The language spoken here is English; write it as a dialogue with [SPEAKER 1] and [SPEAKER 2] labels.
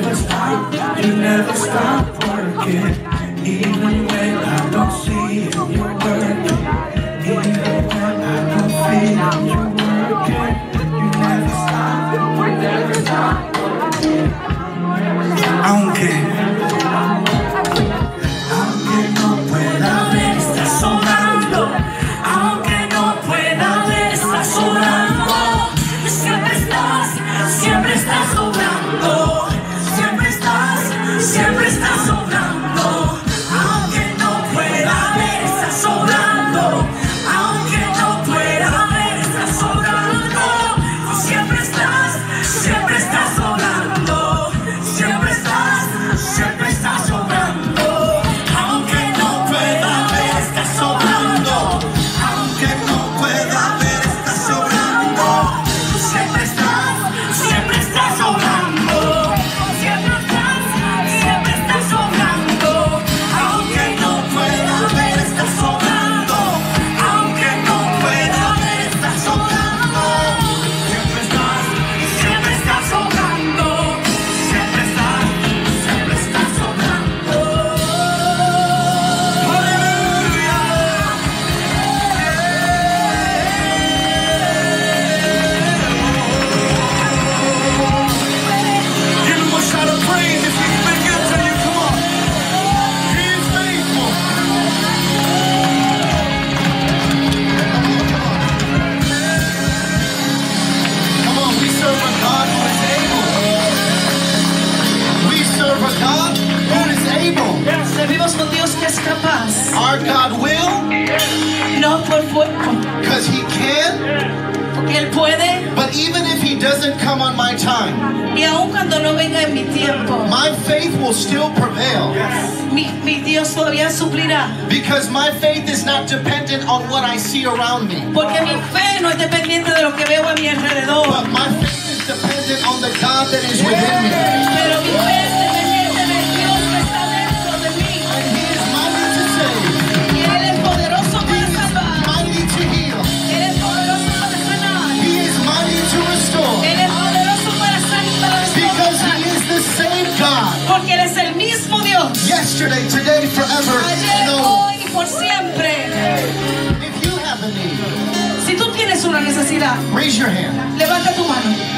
[SPEAKER 1] never stop, you never stop working, even when my faith will still prevail.
[SPEAKER 2] Yes.
[SPEAKER 1] Because my faith is not dependent on what I see around me. But my faith is dependent on the God that is within me. Raise your hand.
[SPEAKER 2] Levanta tu mano.